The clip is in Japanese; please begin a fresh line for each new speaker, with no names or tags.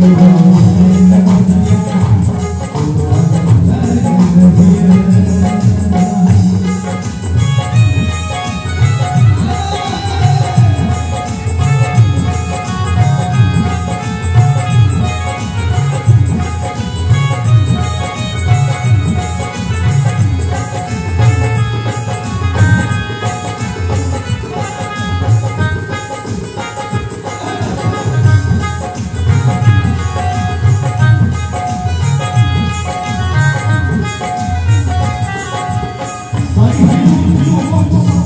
嗯どうぞ。